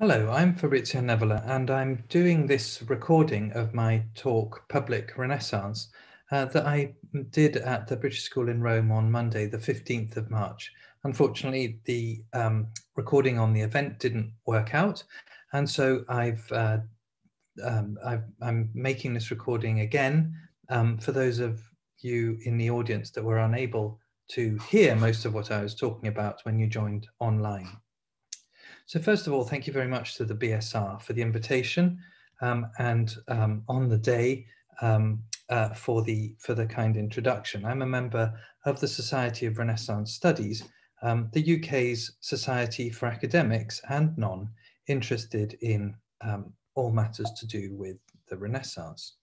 Hello, I'm Fabrizio Nevola and I'm doing this recording of my talk Public Renaissance uh, that I did at the British School in Rome on Monday, the 15th of March. Unfortunately, the um, recording on the event didn't work out and so I've, uh, um, i am making this recording again um, for those of you in the audience that were unable to hear most of what I was talking about when you joined online. So first of all, thank you very much to the BSR for the invitation um, and um, on the day um, uh, for, the, for the kind introduction. I'm a member of the Society of Renaissance Studies, um, the UK's Society for Academics and non interested in um, all matters to do with the Renaissance.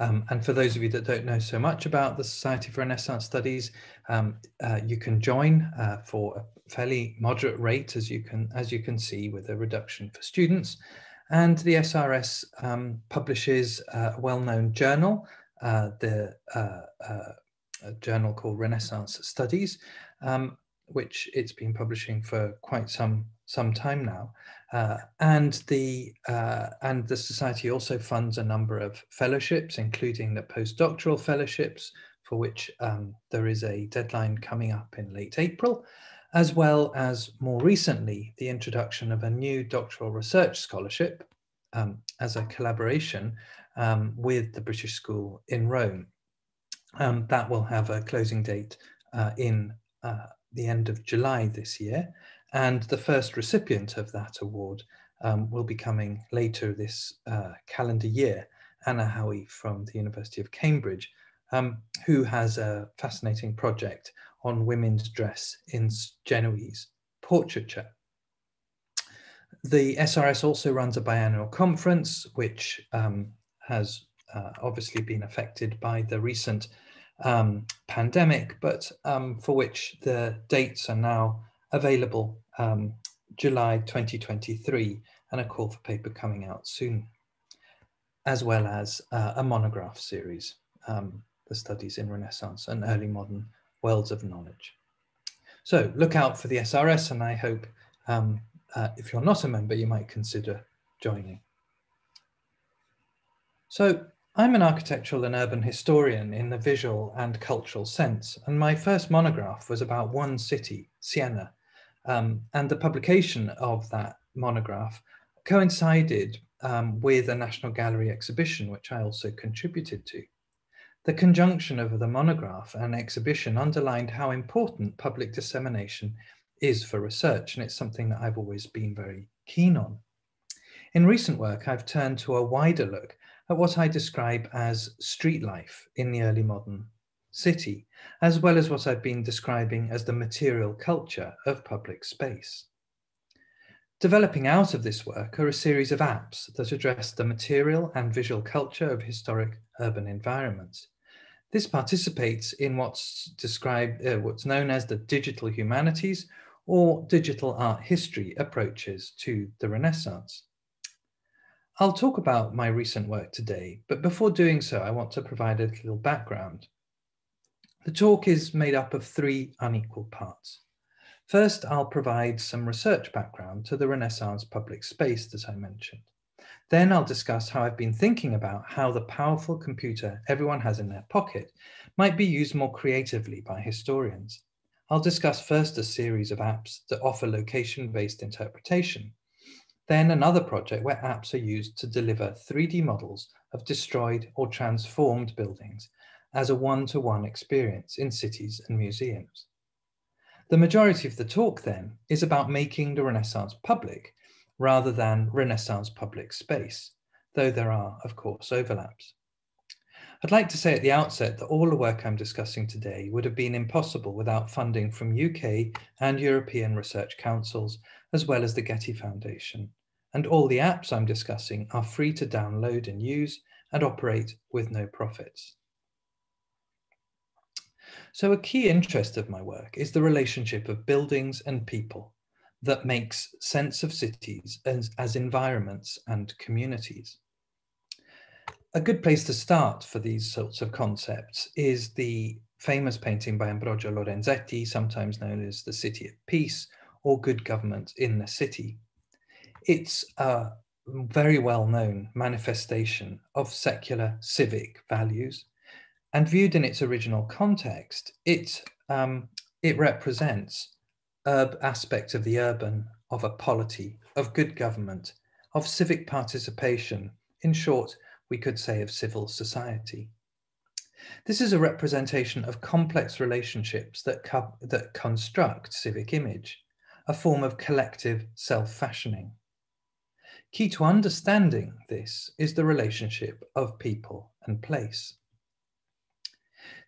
Um, and for those of you that don't know so much about the Society for Renaissance Studies, um, uh, you can join uh, for a fairly moderate rate, as you can as you can see, with a reduction for students. And the SRS um, publishes a well-known journal, uh, the uh, uh, journal called Renaissance Studies, um, which it's been publishing for quite some some time now. Uh, and the uh, and the society also funds a number of fellowships, including the postdoctoral fellowships, for which um, there is a deadline coming up in late April, as well as more recently the introduction of a new doctoral research scholarship um, as a collaboration um, with the British School in Rome. Um, that will have a closing date uh, in uh, the end of July this year. And the first recipient of that award um, will be coming later this uh, calendar year, Anna Howie from the University of Cambridge, um, who has a fascinating project on women's dress in Genoese portraiture. The SRS also runs a biannual conference, which um, has uh, obviously been affected by the recent um, pandemic, but um, for which the dates are now available um, July 2023 and a call for paper coming out soon, as well as uh, a monograph series, um, The Studies in Renaissance and Early Modern Worlds of Knowledge. So look out for the SRS and I hope um, uh, if you're not a member, you might consider joining. So I'm an architectural and urban historian in the visual and cultural sense, and my first monograph was about one city, Siena, um, and the publication of that monograph coincided um, with a National Gallery exhibition, which I also contributed to. The conjunction of the monograph and exhibition underlined how important public dissemination is for research, and it's something that I've always been very keen on. In recent work, I've turned to a wider look at what I describe as street life in the early modern city, as well as what I've been describing as the material culture of public space. Developing out of this work are a series of apps that address the material and visual culture of historic urban environments. This participates in what's described, uh, what's known as the digital humanities or digital art history approaches to the Renaissance. I'll talk about my recent work today, but before doing so, I want to provide a little background. The talk is made up of three unequal parts. First, I'll provide some research background to the Renaissance public space that I mentioned. Then I'll discuss how I've been thinking about how the powerful computer everyone has in their pocket might be used more creatively by historians. I'll discuss first a series of apps that offer location-based interpretation, then another project where apps are used to deliver 3D models of destroyed or transformed buildings as a one-to-one experience in cities and museums. The majority of the talk then is about making the Renaissance public rather than Renaissance public space, though there are, of course, overlaps. I'd like to say at the outset that all the work I'm discussing today would have been impossible without funding from UK and European research councils, as well as the Getty Foundation, and all the apps I'm discussing are free to download and use and operate with no profits. So a key interest of my work is the relationship of buildings and people that makes sense of cities as, as environments and communities. A good place to start for these sorts of concepts is the famous painting by Ambrogio Lorenzetti, sometimes known as The City of Peace, or good government in the city. It's a very well known manifestation of secular civic values. And viewed in its original context, it, um, it represents aspects of the urban, of a polity, of good government, of civic participation, in short, we could say of civil society. This is a representation of complex relationships that, co that construct civic image, a form of collective self-fashioning. Key to understanding this is the relationship of people and place.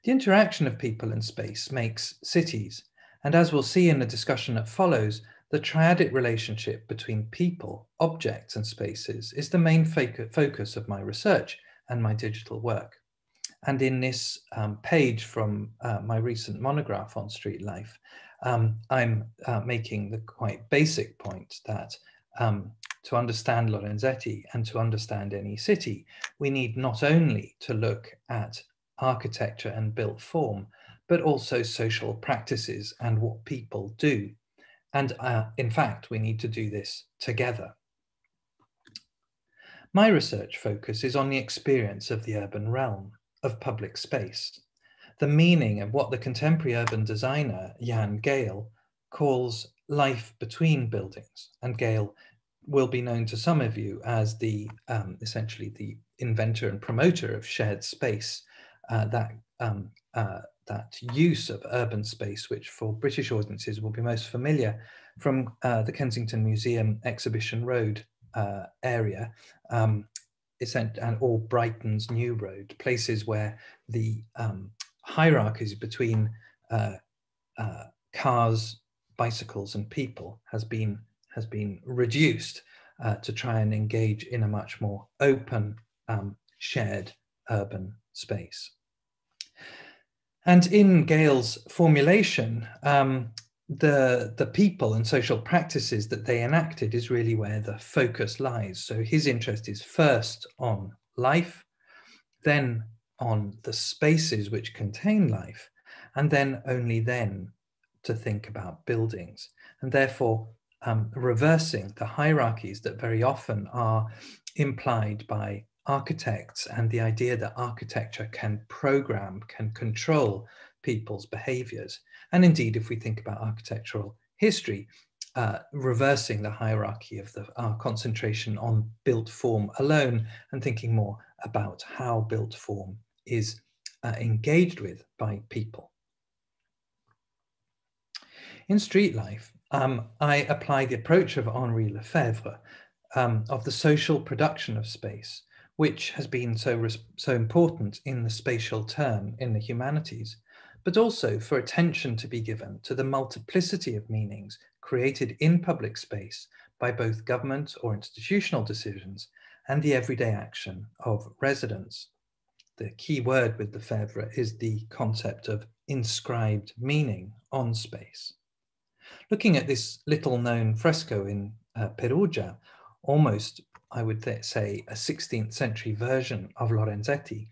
The interaction of people and space makes cities, and as we'll see in the discussion that follows, the triadic relationship between people, objects, and spaces is the main focus of my research and my digital work. And in this um, page from uh, my recent monograph on street life, um, I'm uh, making the quite basic point that um, to understand Lorenzetti and to understand any city, we need not only to look at architecture and built form, but also social practices and what people do. And uh, in fact, we need to do this together. My research focus is on the experience of the urban realm, of public space, the meaning of what the contemporary urban designer Jan Gehl calls life between buildings. And Gehl will be known to some of you as the um, essentially the inventor and promoter of shared space, uh, that um, uh, that use of urban space, which for British audiences will be most familiar from uh, the Kensington Museum Exhibition Road uh, area, um, and or Brighton's New Road, places where the um, hierarchies between uh, uh, cars, bicycles, and people has been has been reduced to try and engage in a much more open, um, shared urban space. And in Gehl's formulation, um, the, the people and social practices that they enacted is really where the focus lies. So his interest is first on life, then on the spaces which contain life, and then only then to think about buildings. And therefore, um, reversing the hierarchies that very often are implied by architects and the idea that architecture can program, can control people's behaviors. And indeed, if we think about architectural history, uh, reversing the hierarchy of the, our concentration on built form alone and thinking more about how built form is uh, engaged with by people. In street life, um, I apply the approach of Henri Lefebvre um, of the social production of space, which has been so, so important in the spatial turn in the humanities, but also for attention to be given to the multiplicity of meanings created in public space by both government or institutional decisions and the everyday action of residents. The key word with Lefebvre is the concept of inscribed meaning on space. Looking at this little known fresco in uh, Perugia, almost, I would say, a 16th century version of Lorenzetti,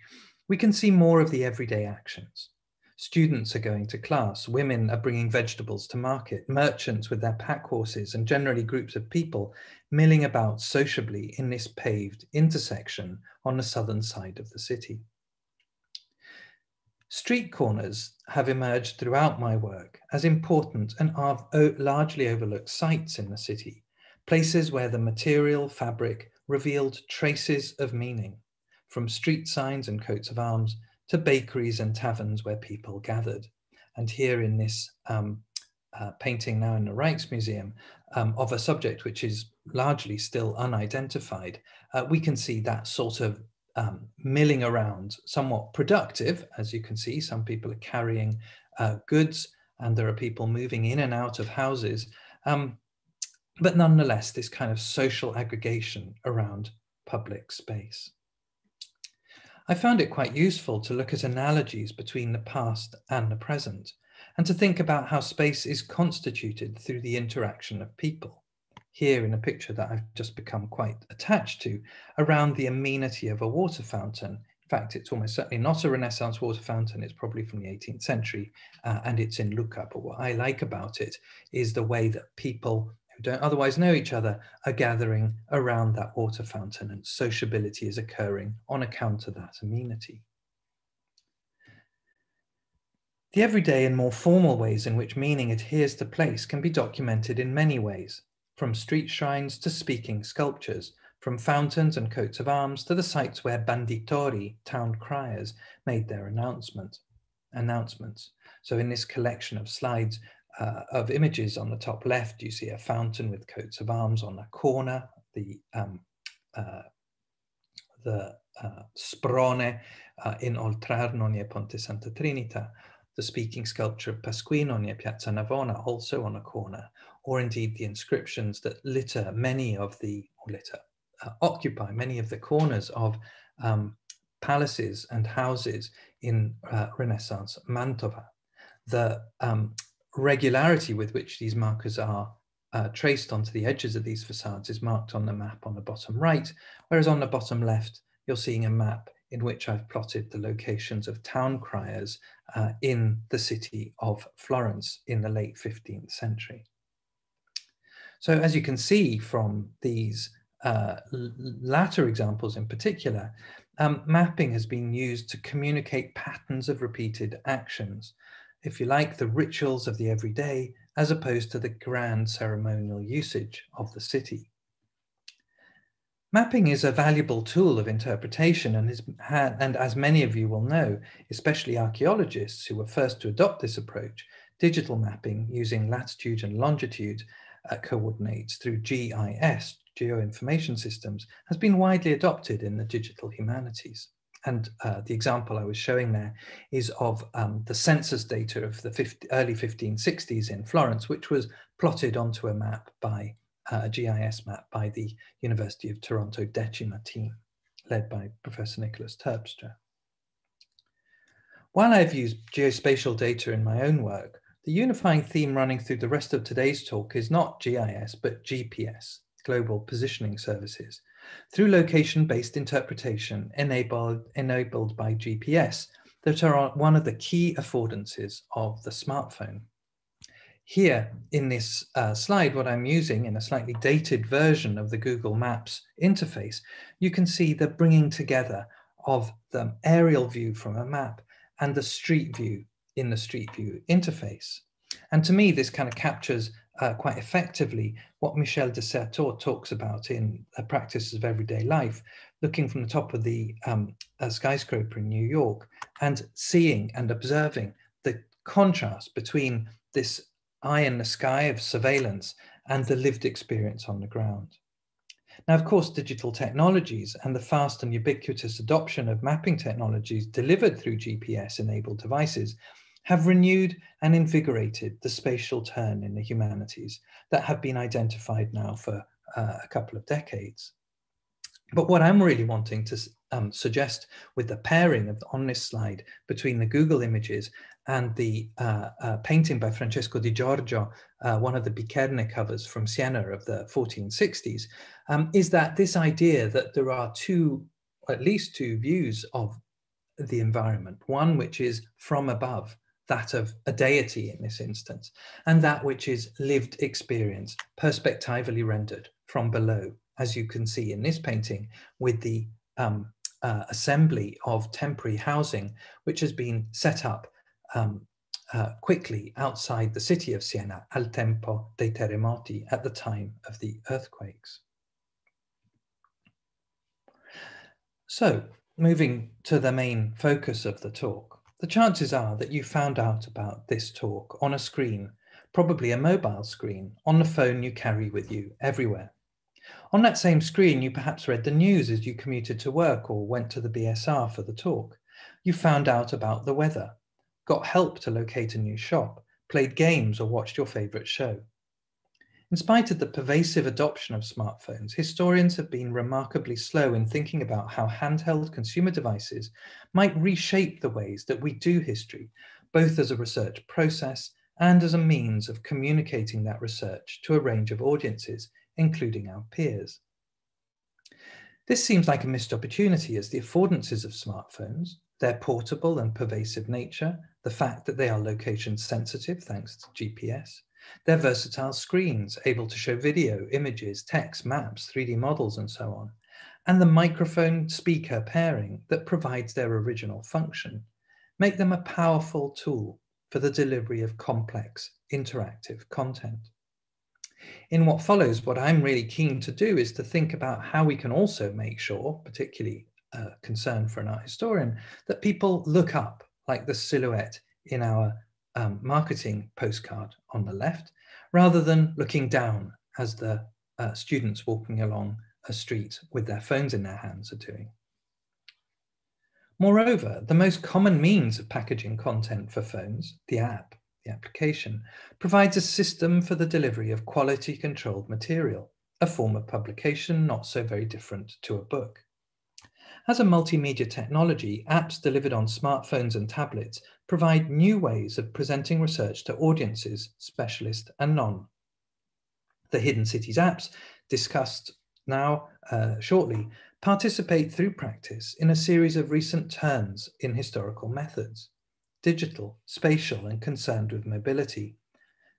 we can see more of the everyday actions. Students are going to class, women are bringing vegetables to market, merchants with their pack horses, and generally groups of people milling about sociably in this paved intersection on the southern side of the city. Street corners have emerged throughout my work as important and are largely overlooked sites in the city, places where the material fabric revealed traces of meaning, from street signs and coats of arms to bakeries and taverns where people gathered. And here in this um, uh, painting now in the Rijksmuseum um, of a subject which is largely still unidentified, uh, we can see that sort of um, milling around, somewhat productive. As you can see, some people are carrying uh, goods and there are people moving in and out of houses. Um, but nonetheless, this kind of social aggregation around public space. I found it quite useful to look at analogies between the past and the present and to think about how space is constituted through the interaction of people here in a picture that I've just become quite attached to around the amenity of a water fountain In fact, it's almost certainly not a Renaissance water fountain. It's probably from the 18th century uh, and it's in Lucca. But what I like about it is the way that people who don't otherwise know each other are gathering around that water fountain and sociability is occurring on account of that amenity. The everyday and more formal ways in which meaning adheres to place can be documented in many ways, from street shrines to speaking sculptures, from fountains and coats of arms to the sites where banditori, town criers, made their announcement, announcements. So in this collection of slides uh, of images on the top left, you see a fountain with coats of arms on a corner, the, um, uh, the uh, Sprone uh, in Oltrarno near Ponte Santa Trinita, the speaking sculpture of Pasquino near Piazza Navona, also on a corner, or indeed the inscriptions that litter many of the, litter, uh, occupy many of the corners of um, palaces and houses in uh, Renaissance Mantova. The um, regularity with which these markers are uh, traced onto the edges of these facades is marked on the map on the bottom right, whereas on the bottom left, you're seeing a map in which I've plotted the locations of town criers uh, in the city of Florence in the late 15th century. So as you can see from these uh, latter examples in particular, um, mapping has been used to communicate patterns of repeated actions, if you like, the rituals of the everyday, as opposed to the grand ceremonial usage of the city. Mapping is a valuable tool of interpretation and, is, and as many of you will know, especially archaeologists who were first to adopt this approach, digital mapping using latitude and longitude uh, coordinates through GIS, geoinformation systems, has been widely adopted in the digital humanities. And uh, the example I was showing there is of um, the census data of the 50, early 1560s in Florence, which was plotted onto a map by uh, a GIS map by the University of Toronto Decima team, led by Professor Nicholas Terpstra. While I've used geospatial data in my own work, the unifying theme running through the rest of today's talk is not GIS, but GPS, Global Positioning Services, through location-based interpretation enabled, enabled by GPS that are one of the key affordances of the smartphone. Here in this uh, slide, what I'm using in a slightly dated version of the Google Maps interface, you can see the bringing together of the aerial view from a map and the street view in the Street View interface. And to me, this kind of captures uh, quite effectively what Michel de Certeau talks about in uh, Practices of Everyday Life, looking from the top of the um, skyscraper in New York and seeing and observing the contrast between this eye in the sky of surveillance and the lived experience on the ground. Now, of course, digital technologies and the fast and ubiquitous adoption of mapping technologies delivered through GPS-enabled devices have renewed and invigorated the spatial turn in the humanities that have been identified now for uh, a couple of decades. But what I'm really wanting to um, suggest with the pairing of, on this slide between the Google images and the uh, uh, painting by Francesco Di Giorgio, uh, one of the Biccherna covers from Siena of the 1460s, um, is that this idea that there are two, at least two views of the environment, one which is from above that of a deity in this instance, and that which is lived experience, perspectively rendered from below, as you can see in this painting with the um, uh, assembly of temporary housing, which has been set up um, uh, quickly outside the city of Siena al tempo dei terremoti at the time of the earthquakes. So moving to the main focus of the talk, the chances are that you found out about this talk on a screen, probably a mobile screen, on the phone you carry with you everywhere. On that same screen, you perhaps read the news as you commuted to work or went to the BSR for the talk. You found out about the weather, got help to locate a new shop, played games or watched your favorite show. In spite of the pervasive adoption of smartphones, historians have been remarkably slow in thinking about how handheld consumer devices might reshape the ways that we do history, both as a research process and as a means of communicating that research to a range of audiences, including our peers. This seems like a missed opportunity as the affordances of smartphones, their portable and pervasive nature, the fact that they are location sensitive thanks to GPS, their versatile screens able to show video, images, text, maps, 3D models, and so on, and the microphone speaker pairing that provides their original function, make them a powerful tool for the delivery of complex interactive content. In what follows, what I'm really keen to do is to think about how we can also make sure, particularly a concern for an art historian, that people look up like the silhouette in our um, marketing postcard on the left, rather than looking down as the uh, students walking along a street with their phones in their hands are doing. Moreover, the most common means of packaging content for phones, the app, the application, provides a system for the delivery of quality controlled material, a form of publication not so very different to a book. As a multimedia technology, apps delivered on smartphones and tablets provide new ways of presenting research to audiences, specialist and non. The Hidden Cities apps, discussed now uh, shortly, participate through practice in a series of recent turns in historical methods, digital, spatial, and concerned with mobility,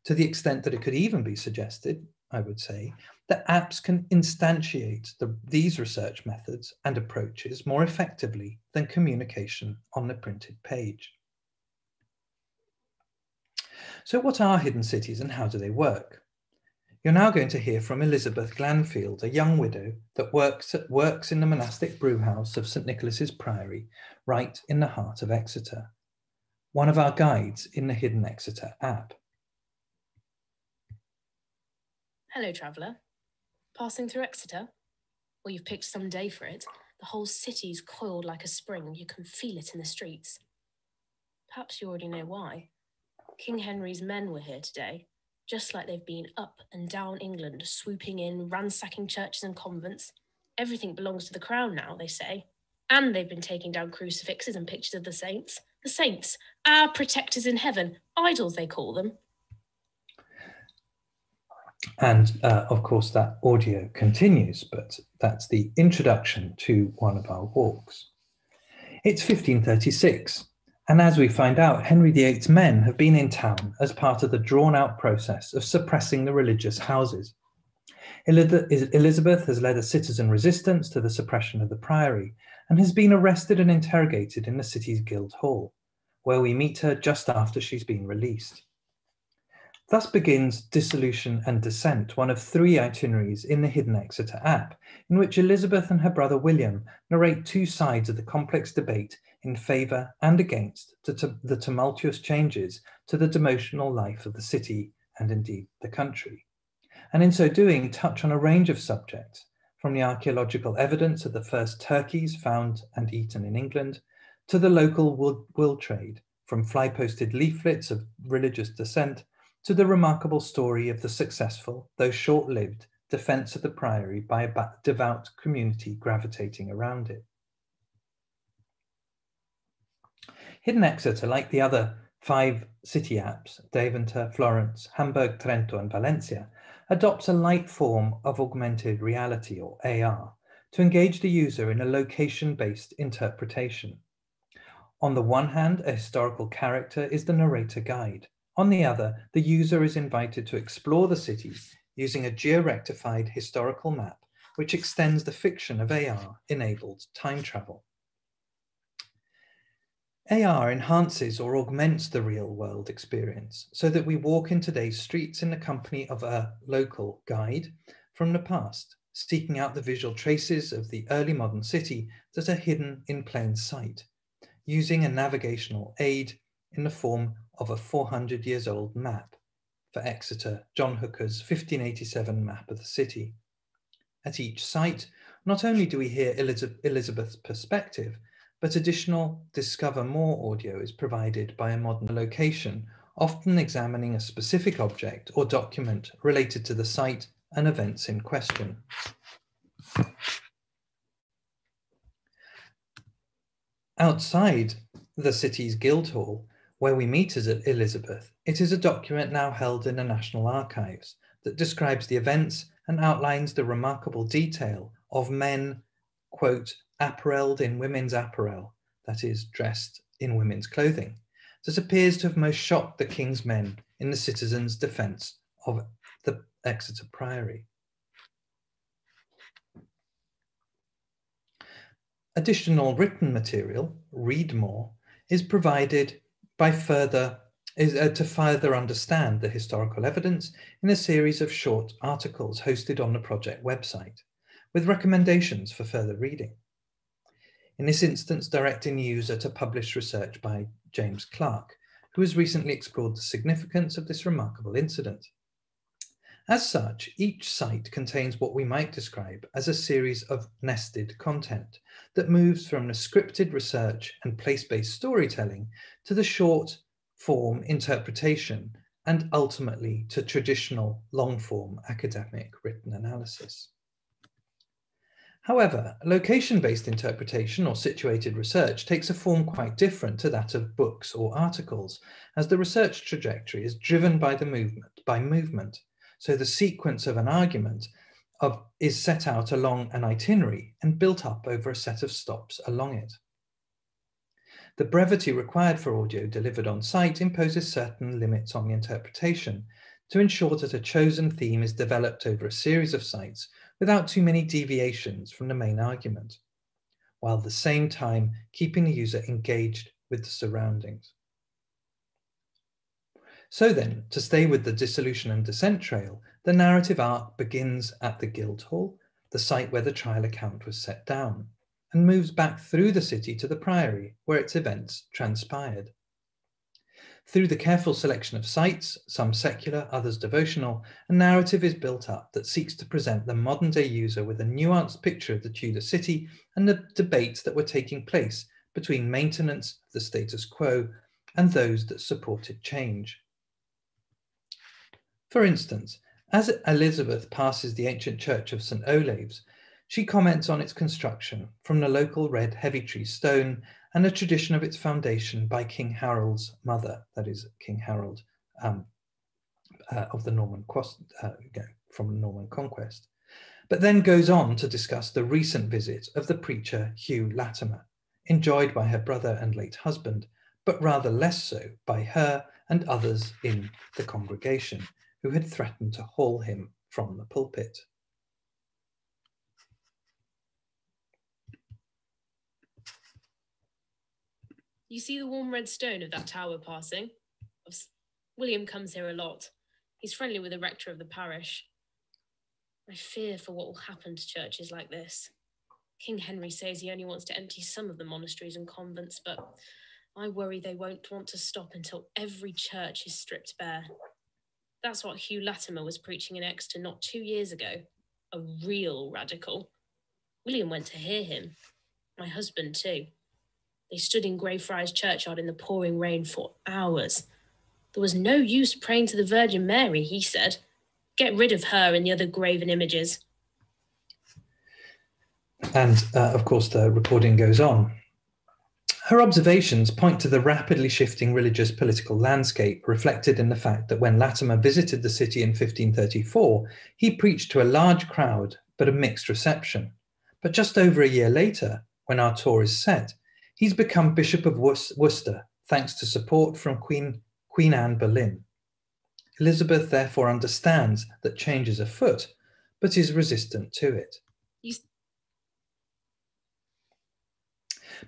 to the extent that it could even be suggested, I would say, that apps can instantiate the, these research methods and approaches more effectively than communication on the printed page. So what are hidden cities and how do they work? You're now going to hear from Elizabeth Glanfield, a young widow that works, at, works in the monastic brewhouse of St Nicholas's Priory, right in the heart of Exeter, one of our guides in the Hidden Exeter app. Hello, traveller. Passing through Exeter? Well, you've picked some day for it. The whole city's coiled like a spring. You can feel it in the streets. Perhaps you already know why. King Henry's men were here today, just like they've been up and down England, swooping in, ransacking churches and convents. Everything belongs to the crown now, they say. And they've been taking down crucifixes and pictures of the saints. The saints, our protectors in heaven, idols they call them. And uh, of course, that audio continues, but that's the introduction to one of our walks. It's 1536, and as we find out, Henry VIII's men have been in town as part of the drawn out process of suppressing the religious houses. Elizabeth has led a citizen resistance to the suppression of the priory and has been arrested and interrogated in the city's Guildhall, where we meet her just after she's been released. Thus begins Dissolution and Descent, one of three itineraries in the Hidden Exeter app, in which Elizabeth and her brother William narrate two sides of the complex debate in favour and against the tumultuous changes to the demotional life of the city and indeed the country. And in so doing, touch on a range of subjects, from the archaeological evidence of the first turkeys found and eaten in England to the local wool, wool trade, from fly posted leaflets of religious dissent to the remarkable story of the successful, though short lived, defence of the priory by a devout community gravitating around it. Hidden Exeter, like the other five city apps, Deventer, Florence, Hamburg, Trento, and Valencia, adopts a light form of augmented reality, or AR, to engage the user in a location based interpretation. On the one hand, a historical character is the narrator guide, on the other, the user is invited to explore the city using a geo-rectified historical map, which extends the fiction of AR-enabled time travel. AR enhances or augments the real world experience so that we walk in today's streets in the company of a local guide from the past, seeking out the visual traces of the early modern city that are hidden in plain sight, using a navigational aid in the form of a 400 years old map for Exeter, John Hooker's 1587 map of the city. At each site, not only do we hear Elizabeth's perspective, but additional Discover More audio is provided by a modern location, often examining a specific object or document related to the site and events in question. Outside the city's Guildhall, where we meet as Elizabeth, it is a document now held in the National Archives that describes the events and outlines the remarkable detail of men quote, apparelled in women's apparel, that is, dressed in women's clothing, that appears to have most shocked the king's men in the citizens' defence of the Exeter Priory. Additional written material, read more, is provided by further is uh, to further understand the historical evidence in a series of short articles hosted on the project website, with recommendations for further reading. In this instance, directing the user to published research by James Clark, who has recently explored the significance of this remarkable incident. As such, each site contains what we might describe as a series of nested content that moves from the scripted research and place-based storytelling to the short form interpretation and ultimately to traditional long-form academic written analysis. However, location-based interpretation or situated research takes a form quite different to that of books or articles, as the research trajectory is driven by the movement, by movement. So the sequence of an argument of, is set out along an itinerary and built up over a set of stops along it. The brevity required for audio delivered on site imposes certain limits on the interpretation to ensure that a chosen theme is developed over a series of sites without too many deviations from the main argument, while at the same time keeping the user engaged with the surroundings. So then, to stay with the dissolution and descent trail, the narrative arc begins at the Guildhall, the site where the trial account was set down, and moves back through the city to the Priory, where its events transpired. Through the careful selection of sites, some secular, others devotional, a narrative is built up that seeks to present the modern day user with a nuanced picture of the Tudor city and the debates that were taking place between maintenance of the status quo and those that supported change. For instance, as Elizabeth passes the ancient church of St. Olave's, she comments on its construction from the local red Heavitree stone and the tradition of its foundation by King Harold's mother, that is King Harold um, uh, of the Norman uh, from Norman conquest, but then goes on to discuss the recent visit of the preacher Hugh Latimer, enjoyed by her brother and late husband, but rather less so by her and others in the congregation who had threatened to haul him from the pulpit. You see the warm red stone of that tower passing? William comes here a lot. He's friendly with the rector of the parish. I fear for what will happen to churches like this. King Henry says he only wants to empty some of the monasteries and convents, but I worry they won't want to stop until every church is stripped bare. That's what Hugh Latimer was preaching in Exeter not two years ago. A real radical. William went to hear him. My husband, too. They stood in Greyfriars Churchyard in the pouring rain for hours. There was no use praying to the Virgin Mary, he said. Get rid of her and the other graven images. And uh, of course, the recording goes on. Her observations point to the rapidly shifting religious political landscape reflected in the fact that when Latimer visited the city in 1534, he preached to a large crowd but a mixed reception. But just over a year later, when our tour is set, He's become Bishop of Worcester thanks to support from Queen, Queen Anne Boleyn. Elizabeth therefore understands that change is afoot, but is resistant to it. You...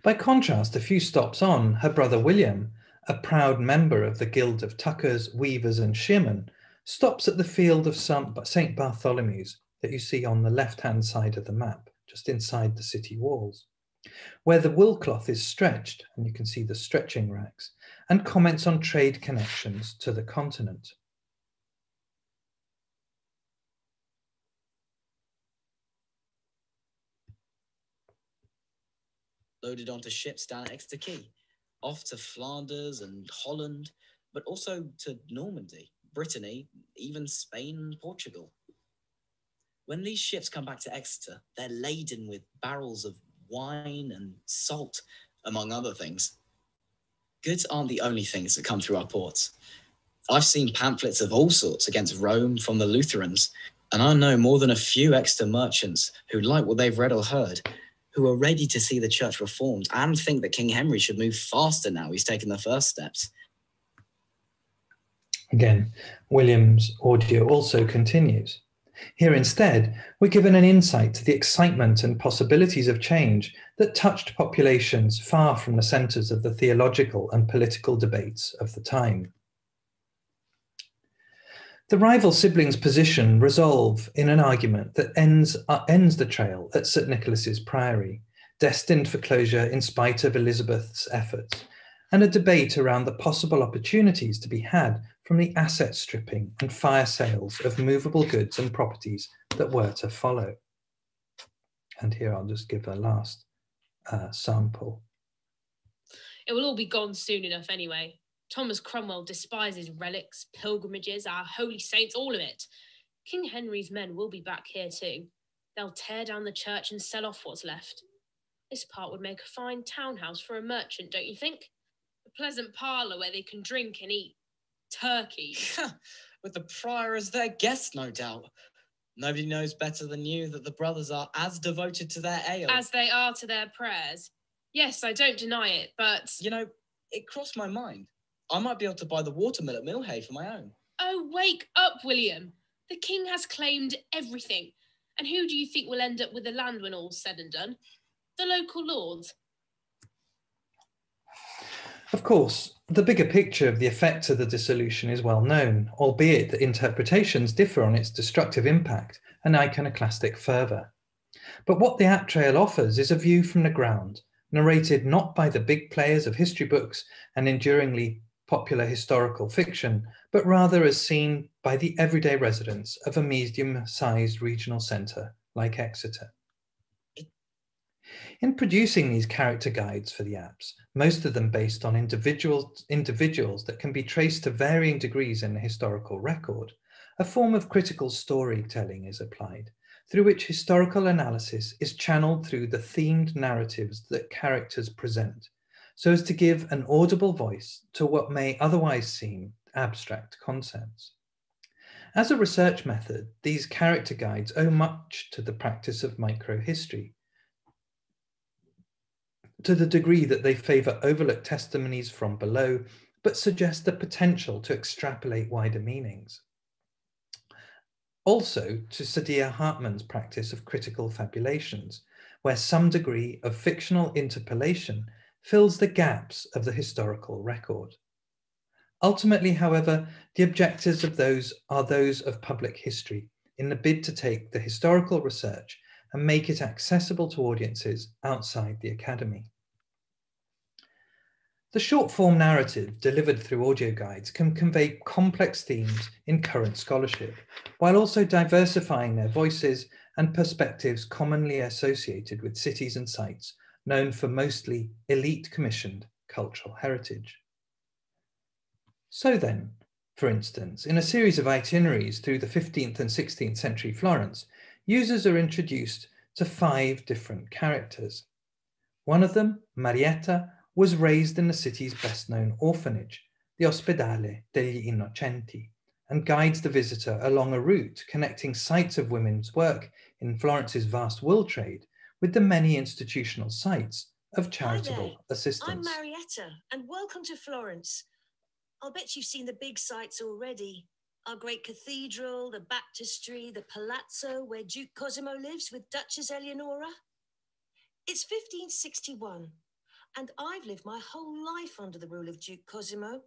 By contrast, a few stops on, her brother William, a proud member of the Guild of Tuckers, Weavers, and Shearmen, stops at the field of St. Bartholomew's that you see on the left hand side of the map, just inside the city walls where the wool cloth is stretched, and you can see the stretching racks, and comments on trade connections to the continent. Loaded onto ships down at Exeter Quay, off to Flanders and Holland, but also to Normandy, Brittany, even Spain and Portugal. When these ships come back to Exeter, they're laden with barrels of wine and salt, among other things. Goods aren't the only things that come through our ports. I've seen pamphlets of all sorts against Rome from the Lutherans, and I know more than a few Exeter merchants who like what they've read or heard who are ready to see the church reformed and think that King Henry should move faster now he's taken the first steps. Again, William's audio also continues. Here instead, we're given an insight to the excitement and possibilities of change that touched populations far from the centres of the theological and political debates of the time. The rival siblings' position resolve in an argument that ends, uh, ends the trail at St Nicholas's Priory, destined for closure in spite of Elizabeth's efforts, and a debate around the possible opportunities to be had from the asset stripping and fire sales of movable goods and properties that were to follow. And here I'll just give a last uh, sample. It will all be gone soon enough anyway. Thomas Cromwell despises relics, pilgrimages, our holy saints, all of it. King Henry's men will be back here too. They'll tear down the church and sell off what's left. This part would make a fine townhouse for a merchant, don't you think? A pleasant parlour where they can drink and eat turkey. With the prior as their guest, no doubt. Nobody knows better than you that the brothers are as devoted to their ale. As they are to their prayers. Yes, I don't deny it, but. You know, it crossed my mind. I might be able to buy the watermill at Millhay for my own. Oh, wake up, William. The king has claimed everything. And who do you think will end up with the land when all's said and done? The local lords. Of course, the bigger picture of the effects of the dissolution is well known, albeit that interpretations differ on its destructive impact and iconoclastic fervour. But what the Apt Trail offers is a view from the ground, narrated not by the big players of history books and enduringly popular historical fiction, but rather as seen by the everyday residents of a medium sized regional centre like Exeter. In producing these character guides for the apps, most of them based on individuals, individuals that can be traced to varying degrees in the historical record, a form of critical storytelling is applied, through which historical analysis is channeled through the themed narratives that characters present, so as to give an audible voice to what may otherwise seem abstract concepts. As a research method, these character guides owe much to the practice of microhistory, to the degree that they favour overlooked testimonies from below, but suggest the potential to extrapolate wider meanings. Also, to Saidiya Hartman's practice of critical fabulations, where some degree of fictional interpolation fills the gaps of the historical record. Ultimately, however, the objectives of those are those of public history in the bid to take the historical research and make it accessible to audiences outside the academy. The short form narrative delivered through audio guides can convey complex themes in current scholarship, while also diversifying their voices and perspectives commonly associated with cities and sites known for mostly elite commissioned cultural heritage. So then, for instance, in a series of itineraries through the 15th and 16th century Florence, users are introduced to five different characters. One of them, Marietta, was raised in the city's best known orphanage, the Ospedale degli Innocenti, and guides the visitor along a route connecting sites of women's work in Florence's vast wool trade with the many institutional sites of charitable assistance. I'm Marietta, and welcome to Florence. I'll bet you've seen the big sites already. Our great cathedral, the baptistry, the palazzo where Duke Cosimo lives with Duchess Eleonora. It's 1561, and I've lived my whole life under the rule of Duke Cosimo.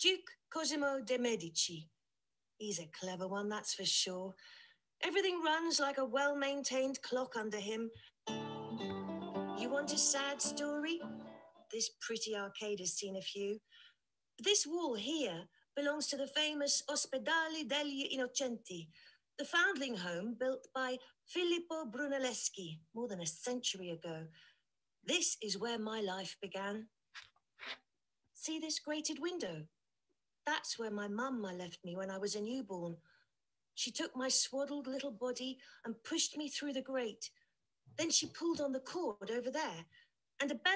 Duke Cosimo de' Medici. He's a clever one, that's for sure. Everything runs like a well maintained clock under him. You want a sad story? This pretty arcade has seen a few. This wall here belongs to the famous Ospedale degli Innocenti, the foundling home built by Filippo Brunelleschi more than a century ago. This is where my life began. See this grated window? That's where my mumma left me when I was a newborn. She took my swaddled little body and pushed me through the grate. Then she pulled on the cord over there, and a bell.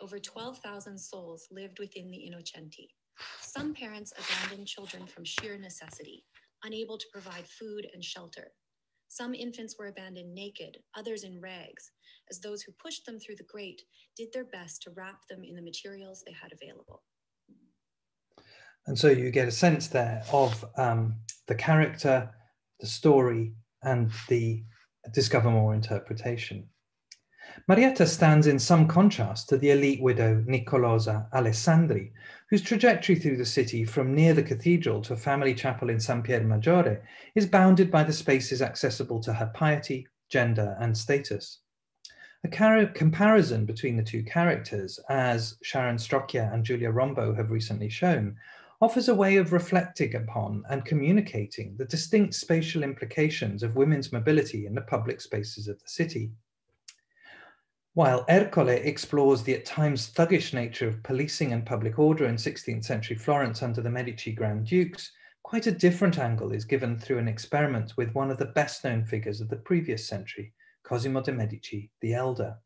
Over 12,000 souls lived within the Innocenti. Some parents abandoned children from sheer necessity, unable to provide food and shelter. Some infants were abandoned naked, others in rags, as those who pushed them through the grate did their best to wrap them in the materials they had available. And so you get a sense there of um, the character, the story, and the discover more interpretation. Marietta stands in some contrast to the elite widow Nicolosa Alessandri, whose trajectory through the city from near the cathedral to a family chapel in San Pier Maggiore is bounded by the spaces accessible to her piety, gender, and status. A comparison between the two characters, as Sharon Strocchia and Julia Rombough have recently shown, offers a way of reflecting upon and communicating the distinct spatial implications of women's mobility in the public spaces of the city. While Ercole explores the at times thuggish nature of policing and public order in 16th century Florence under the Medici Grand Dukes, quite a different angle is given through an experiment with one of the best known figures of the previous century, Cosimo de' Medici the Elder.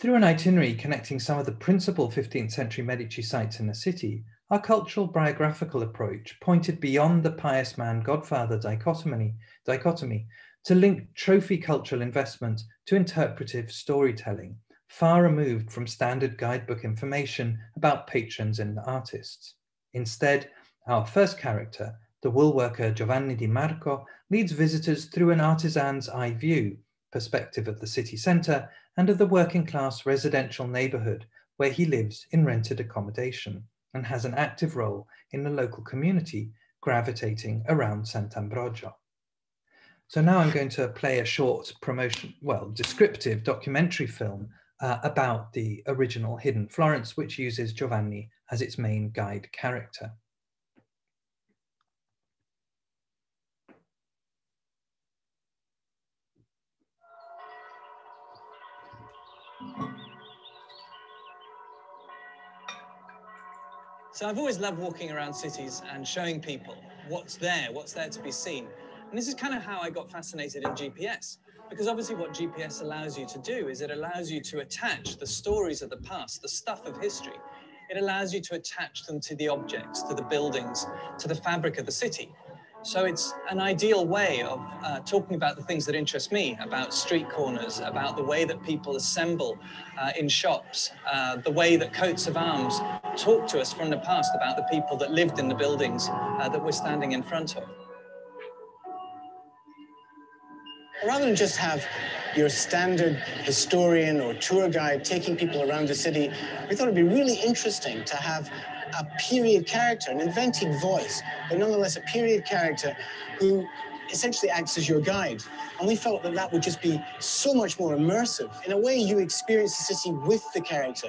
Through an itinerary connecting some of the principal 15th century Medici sites in the city, our cultural biographical approach pointed beyond the pious man godfather dichotomy, dichotomy to link trophy cultural investment to interpretive storytelling, far removed from standard guidebook information about patrons and artists. Instead, our first character, the woolworker Giovanni Di Marco, leads visitors through an artisan's eye view, perspective of the city centre and of the working class residential neighbourhood where he lives in rented accommodation and has an active role in the local community gravitating around Sant'Ambrogio. So now I'm going to play a short promotion, well, descriptive documentary film uh, about the original Hidden Florence, which uses Giovanni as its main guide character. So I've always loved walking around cities and showing people what's there, what's there to be seen. And this is kind of how I got fascinated in GPS. Because obviously what GPS allows you to do is it allows you to attach the stories of the past, the stuff of history. It allows you to attach them to the objects, to the buildings, to the fabric of the city. So it's an ideal way of uh, talking about the things that interest me, about street corners, about the way that people assemble uh, in shops, uh, the way that coats of arms talk to us from the past about the people that lived in the buildings uh, that we're standing in front of. Rather than just have your standard historian or tour guide taking people around the city, we thought it'd be really interesting to have a period character, an invented voice, but nonetheless a period character who essentially acts as your guide. And we felt that that would just be so much more immersive. In a way, you experience the city with the character.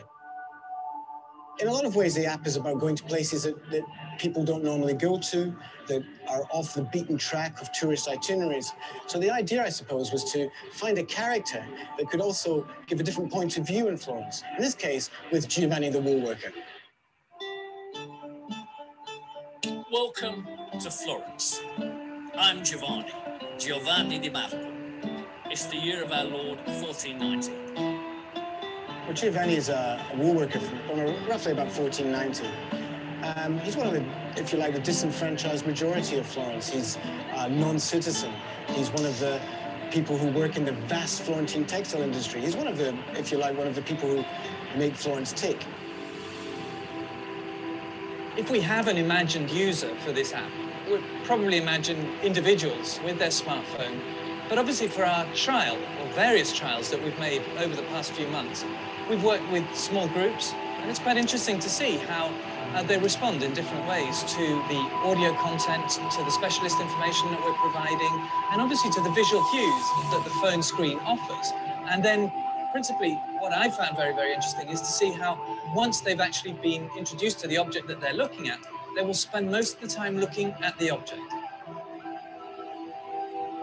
In a lot of ways, the app is about going to places that, that people don't normally go to, that are off the beaten track of tourist itineraries. So the idea, I suppose, was to find a character that could also give a different point of view in Florence. In this case, with Giovanni the woolworker. Welcome to Florence. I'm Giovanni, Giovanni Di Marco. It's the year of our Lord 1490. Well, Giovanni is a, a woolworker from roughly about 1490. Um, he's one of the, if you like, the disenfranchised majority of Florence. He's a non-citizen. He's one of the people who work in the vast Florentine textile industry. He's one of the, if you like, one of the people who make Florence tick. If we have an imagined user for this app, we'd probably imagine individuals with their smartphone. But obviously for our trial, or various trials that we've made over the past few months, we've worked with small groups, and it's quite interesting to see how uh, they respond in different ways to the audio content, to the specialist information that we're providing, and obviously to the visual cues that the phone screen offers. And then principally, what I found very, very interesting is to see how once they've actually been introduced to the object that they're looking at, they will spend most of the time looking at the object.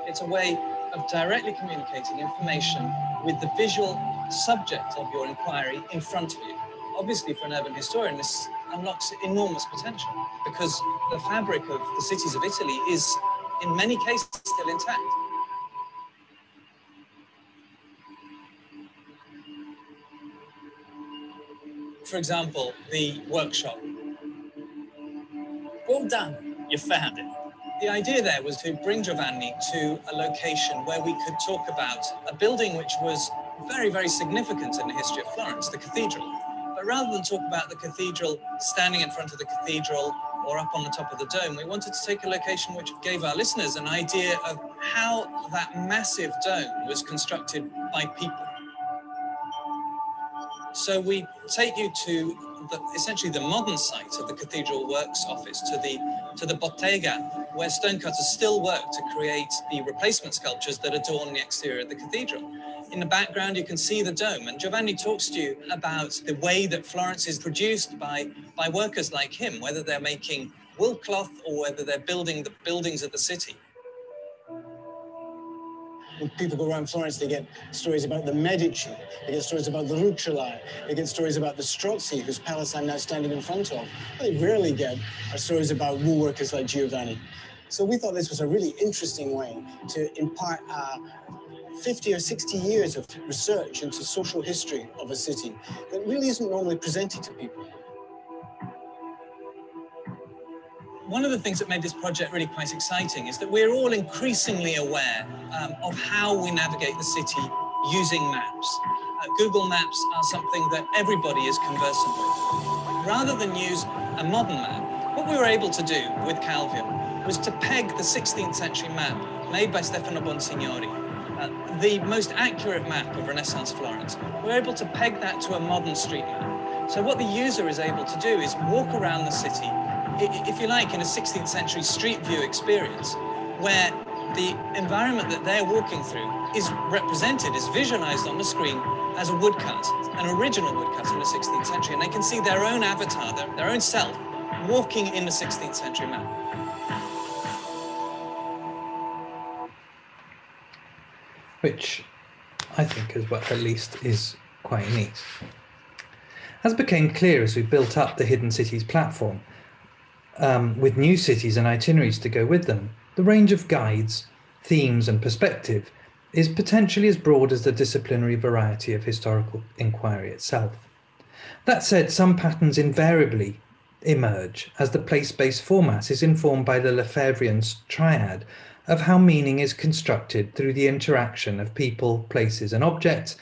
It's a way of directly communicating information with the visual subject of your inquiry in front of you. Obviously, for an urban historian, this unlocks enormous potential because the fabric of the cities of Italy is, in many cases, still intact. For example, the workshop. Well done, you found it. the idea there was to bring Giovanni to a location where we could talk about a building which was very, very significant in the history of Florence, the cathedral. But rather than talk about the cathedral standing in front of the cathedral or up on the top of the dome, we wanted to take a location which gave our listeners an idea of how that massive dome was constructed by people. So we take you to the, essentially the modern site of the Cathedral Works Office, to the to the bottega, where stonecutters still work to create the replacement sculptures that adorn the exterior of the cathedral. In the background, you can see the dome, and Giovanni talks to you about the way that Florence is produced by by workers like him, whether they're making wool cloth or whether they're building the buildings of the city people go around Florence, they get stories about the Medici, they get stories about the Rucellai, they get stories about the Strozzi, whose palace I'm now standing in front of. What they rarely get are stories about wool workers like Giovanni. So we thought this was a really interesting way to impart uh, 50 or 60 years of research into social history of a city that really isn't normally presented to people. One of the things that made this project really quite exciting is that we're all increasingly aware um, of how we navigate the city using maps. Uh, Google Maps are something that everybody is conversant with. Rather than use a modern map, what we were able to do with Calvium was to peg the 16th century map made by Stefano Bonsignori, uh, the most accurate map of Renaissance Florence. We're able to peg that to a modern street map. So what the user is able to do is walk around the city if you like, in a 16th century street view experience, where the environment that they're walking through is represented, is visualized on the screen as a woodcut, an original woodcut in the 16th century, and they can see their own avatar, their, their own self, walking in the 16th century map. Which I think is what at least is quite neat. As became clear as we built up the Hidden Cities platform, um, with new cities and itineraries to go with them, the range of guides, themes, and perspective is potentially as broad as the disciplinary variety of historical inquiry itself. That said, some patterns invariably emerge as the place based format is informed by the Lefebvrean triad of how meaning is constructed through the interaction of people, places, and objects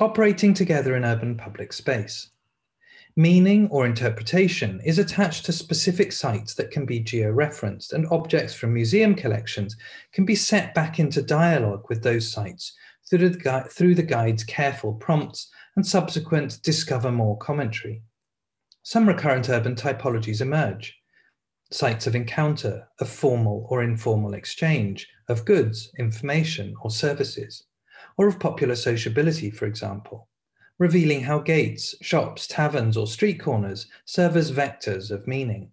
operating together in urban public space. Meaning or interpretation is attached to specific sites that can be geo-referenced and objects from museum collections can be set back into dialogue with those sites through the, through the guide's careful prompts and subsequent discover more commentary. Some recurrent urban typologies emerge. Sites of encounter, of formal or informal exchange, of goods, information or services, or of popular sociability, for example revealing how gates, shops, taverns, or street corners serve as vectors of meaning.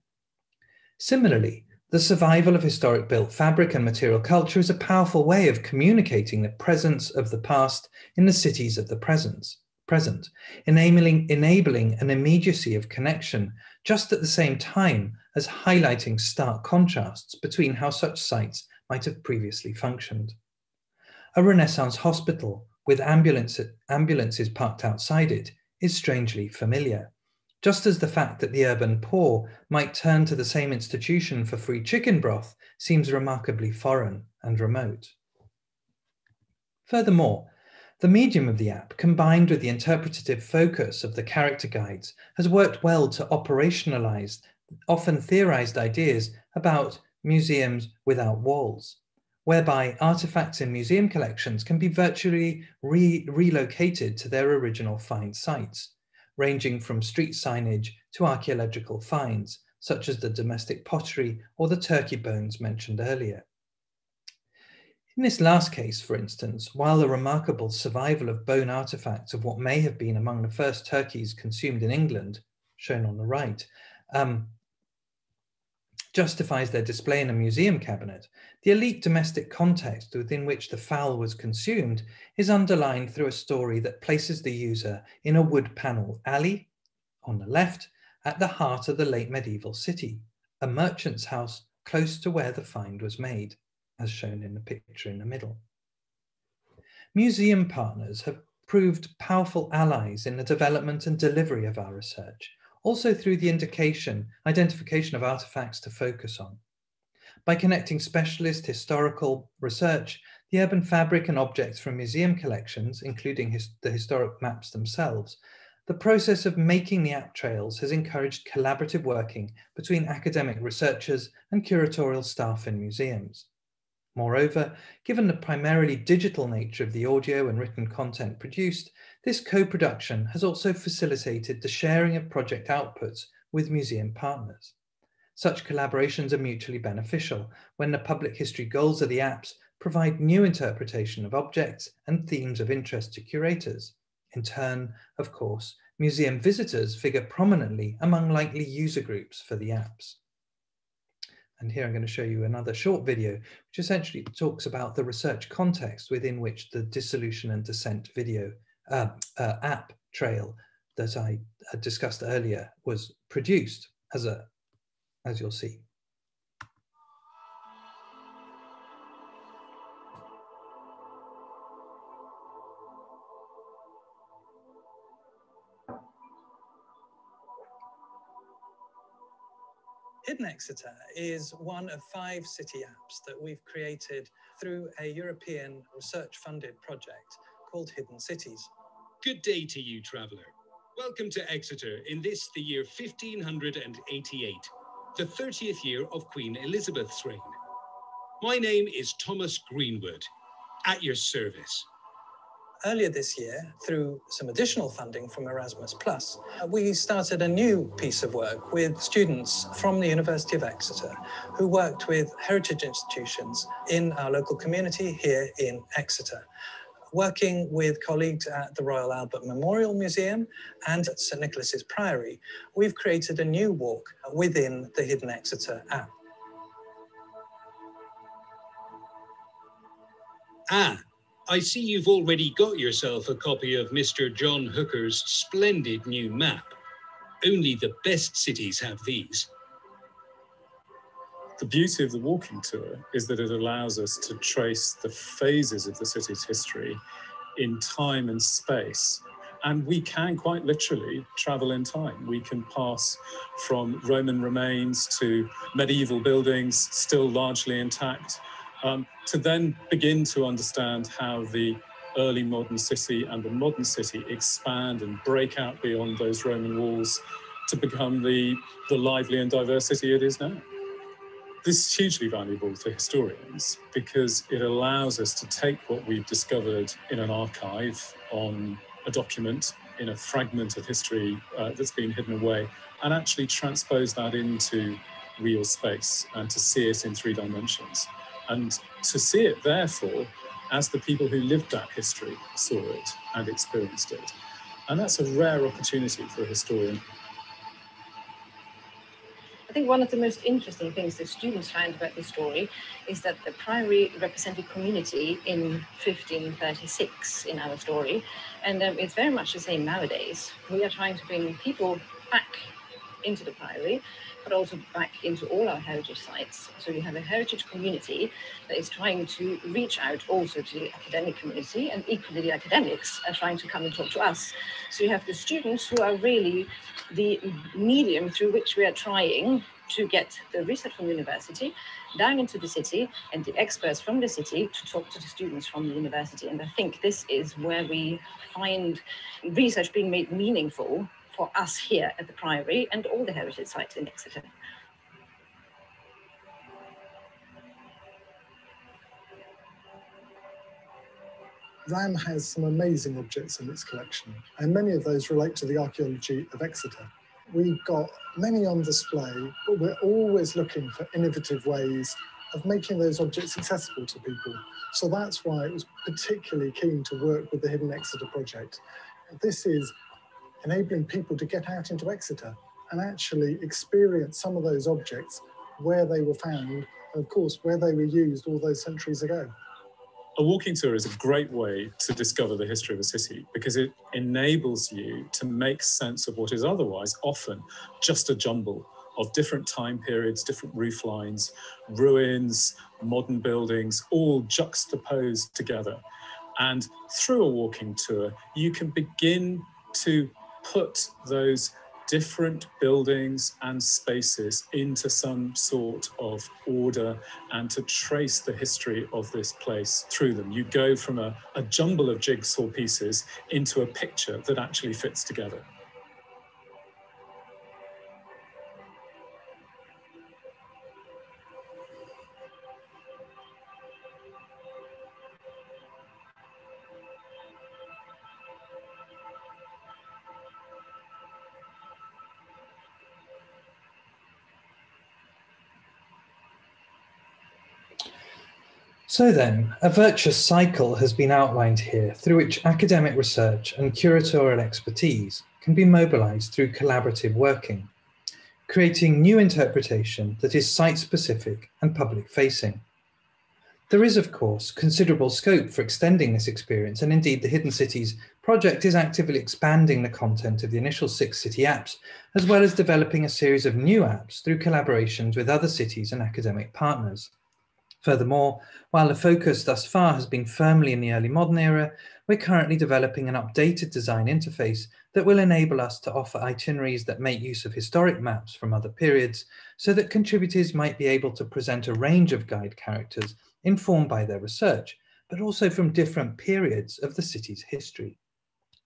Similarly, the survival of historic built fabric and material culture is a powerful way of communicating the presence of the past in the cities of the present, present enabling, enabling an immediacy of connection just at the same time as highlighting stark contrasts between how such sites might have previously functioned. A Renaissance hospital with ambulance, ambulances parked outside it is strangely familiar, just as the fact that the urban poor might turn to the same institution for free chicken broth seems remarkably foreign and remote. Furthermore, the medium of the app, combined with the interpretative focus of the character guides, has worked well to operationalize often theorized ideas about museums without walls whereby artifacts in museum collections can be virtually re relocated to their original find sites, ranging from street signage to archaeological finds, such as the domestic pottery or the turkey bones mentioned earlier. In this last case, for instance, while the remarkable survival of bone artifacts of what may have been among the first turkeys consumed in England, shown on the right, um, justifies their display in a museum cabinet, the elite domestic context within which the fowl was consumed is underlined through a story that places the user in a wood panel alley on the left at the heart of the late medieval city, a merchant's house close to where the find was made, as shown in the picture in the middle. Museum partners have proved powerful allies in the development and delivery of our research, also through the indication, identification of artifacts to focus on. By connecting specialist historical research, the urban fabric and objects from museum collections, including his, the historic maps themselves, the process of making the app trails has encouraged collaborative working between academic researchers and curatorial staff in museums. Moreover, given the primarily digital nature of the audio and written content produced, this co-production has also facilitated the sharing of project outputs with museum partners. Such collaborations are mutually beneficial when the public history goals of the apps provide new interpretation of objects and themes of interest to curators. In turn, of course, museum visitors figure prominently among likely user groups for the apps. And here I'm going to show you another short video, which essentially talks about the research context within which the dissolution and descent video uh, uh, app trail that I discussed earlier was produced as a as you'll see. Hidden Exeter is one of five city apps that we've created through a European research funded project called Hidden Cities. Good day to you, traveller. Welcome to Exeter in this, the year 1588 the 30th year of Queen Elizabeth's reign. My name is Thomas Greenwood, at your service. Earlier this year, through some additional funding from Erasmus Plus, we started a new piece of work with students from the University of Exeter who worked with heritage institutions in our local community here in Exeter working with colleagues at the Royal Albert Memorial Museum and at St Nicholas's Priory, we've created a new walk within the Hidden Exeter app. Ah, I see you've already got yourself a copy of Mr. John Hooker's splendid new map. Only the best cities have these. The beauty of the walking tour is that it allows us to trace the phases of the city's history in time and space. And we can quite literally travel in time. We can pass from Roman remains to medieval buildings, still largely intact, um, to then begin to understand how the early modern city and the modern city expand and break out beyond those Roman walls to become the, the lively and diverse city it is now. This is hugely valuable for historians because it allows us to take what we've discovered in an archive on a document in a fragment of history uh, that's been hidden away and actually transpose that into real space and to see it in three dimensions. And to see it, therefore, as the people who lived that history saw it and experienced it. And that's a rare opportunity for a historian think one of the most interesting things that students find about the story is that the Priory represented community in 1536 in our story, and um, it's very much the same nowadays. We are trying to bring people back into the Priory, but also back into all our heritage sites. So we have a heritage community that is trying to reach out also to the academic community, and equally the academics are trying to come and talk to us. So you have the students who are really the medium through which we are trying to get the research from university down into the city and the experts from the city to talk to the students from the university. And I think this is where we find research being made meaningful for us here at the Priory and all the heritage sites in Exeter. RAM has some amazing objects in its collection, and many of those relate to the archaeology of Exeter. We've got many on display, but we're always looking for innovative ways of making those objects accessible to people. So that's why it was particularly keen to work with the Hidden Exeter project. This is enabling people to get out into Exeter and actually experience some of those objects where they were found, of course, where they were used all those centuries ago. A walking tour is a great way to discover the history of a city because it enables you to make sense of what is otherwise often just a jumble of different time periods, different roof lines, ruins, modern buildings, all juxtaposed together. And through a walking tour, you can begin to put those different buildings and spaces into some sort of order and to trace the history of this place through them. You go from a, a jumble of jigsaw pieces into a picture that actually fits together. So then, a virtuous cycle has been outlined here through which academic research and curatorial expertise can be mobilized through collaborative working, creating new interpretation that is site-specific and public-facing. There is, of course, considerable scope for extending this experience, and indeed the Hidden Cities project is actively expanding the content of the initial six city apps, as well as developing a series of new apps through collaborations with other cities and academic partners. Furthermore, while the focus thus far has been firmly in the early modern era, we're currently developing an updated design interface that will enable us to offer itineraries that make use of historic maps from other periods so that contributors might be able to present a range of guide characters informed by their research, but also from different periods of the city's history.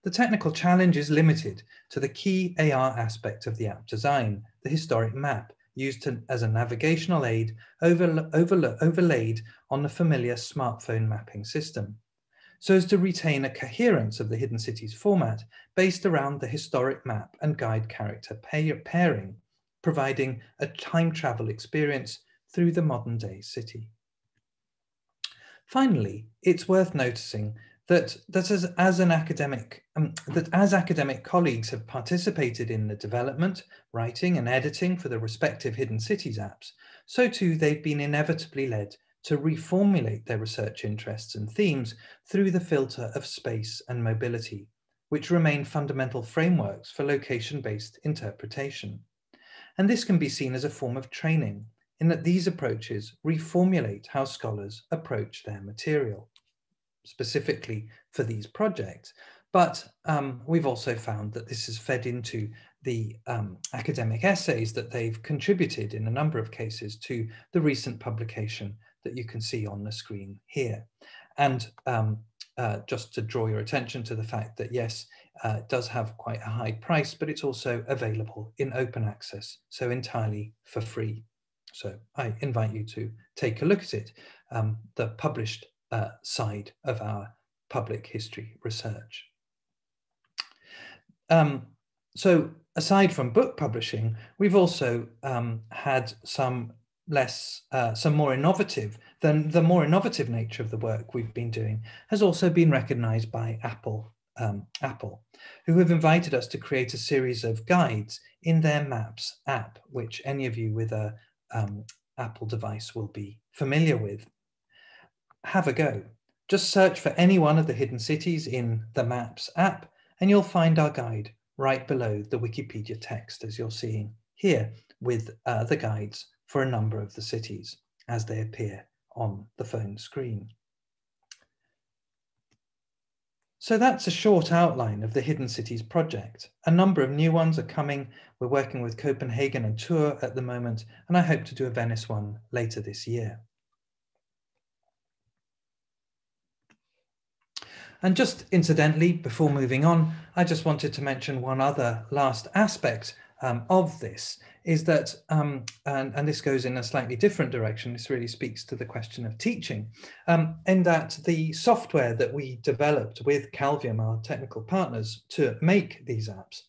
The technical challenge is limited to the key AR aspect of the app design, the historic map, used to, as a navigational aid over, over, overlaid on the familiar smartphone mapping system, so as to retain a coherence of the Hidden Cities format based around the historic map and guide character pair pairing, providing a time travel experience through the modern day city. Finally, it's worth noticing that, that as, as an academic, um, that as academic colleagues have participated in the development, writing and editing for the respective Hidden Cities apps, so too they've been inevitably led to reformulate their research interests and themes through the filter of space and mobility, which remain fundamental frameworks for location-based interpretation. And this can be seen as a form of training in that these approaches reformulate how scholars approach their material specifically for these projects. But um, we've also found that this has fed into the um, academic essays that they've contributed in a number of cases to the recent publication that you can see on the screen here. And um, uh, just to draw your attention to the fact that yes, uh, it does have quite a high price, but it's also available in open access, so entirely for free. So I invite you to take a look at it. Um, the published uh, side of our public history research. Um, so aside from book publishing, we've also um, had some less, uh, some more innovative, than the more innovative nature of the work we've been doing has also been recognized by Apple, um, Apple, who have invited us to create a series of guides in their Maps app, which any of you with a um, Apple device will be familiar with have a go. Just search for any one of the hidden cities in the Maps app and you'll find our guide right below the Wikipedia text as you're seeing here with uh, the guides for a number of the cities as they appear on the phone screen. So that's a short outline of the Hidden Cities project. A number of new ones are coming. We're working with Copenhagen and Tours at the moment, and I hope to do a Venice one later this year. And just incidentally, before moving on, I just wanted to mention one other last aspect um, of this is that, um, and, and, this goes in a slightly different direction, this really speaks to the question of teaching, um, in that the software that we developed with Calvium, our technical partners, to make these apps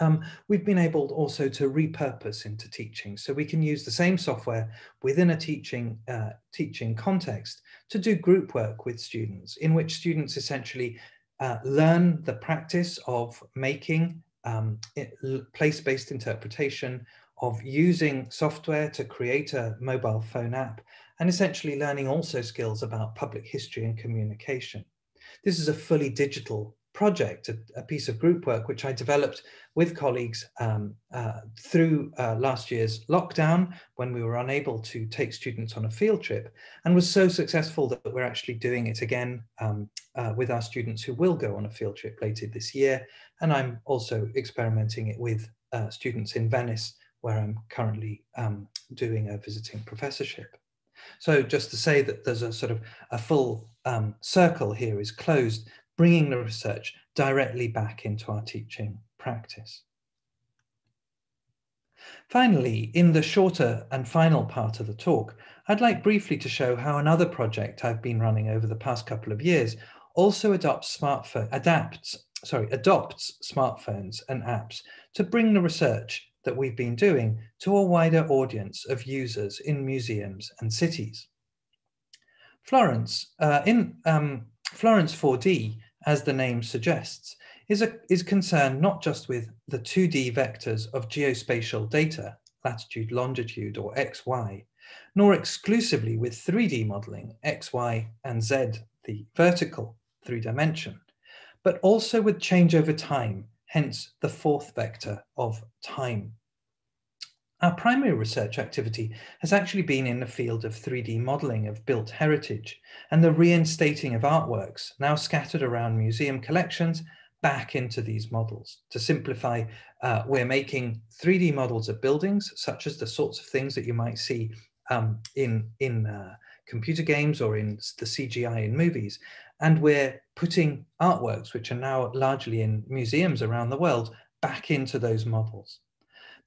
um, we've been able also to repurpose into teaching. So we can use the same software within a teaching, uh, teaching context to do group work with students in which students essentially uh, learn the practice of making um, place-based interpretation, of using software to create a mobile phone app, and essentially learning also skills about public history and communication. This is a fully digital project, a, a, piece of group work, which I developed with colleagues um, uh, through uh, last year's lockdown when we were unable to take students on a field trip and was so successful that we're actually doing it again um, uh, with our students who will go on a field trip later this year. And I'm also experimenting it with uh, students in Venice, where I'm currently um, doing a visiting professorship. So just to say that there's a sort of a full um, circle here is closed, bringing the research directly back into our teaching practice. Finally, in the shorter and final part of the talk, I'd like briefly to show how another project I've been running over the past couple of years also adopts smartphone, adapts, sorry, adopts smartphones and apps to bring the research that we've been doing to a wider audience of users in museums and cities. Florence, uh, in um, Florence 4D, as the name suggests, is, a, is concerned not just with the 2D vectors of geospatial data, latitude, longitude, or XY, nor exclusively with 3D modeling, X, Y, and Z, the vertical three dimension, but also with change over time, hence the fourth vector of time. Our primary research activity has actually been in the field of 3D modelling of built heritage and the reinstating of artworks now scattered around museum collections back into these models. To simplify, uh, we're making 3D models of buildings, such as the sorts of things that you might see um, in, in uh, computer games or in the CGI in movies. And we're putting artworks, which are now largely in museums around the world, back into those models.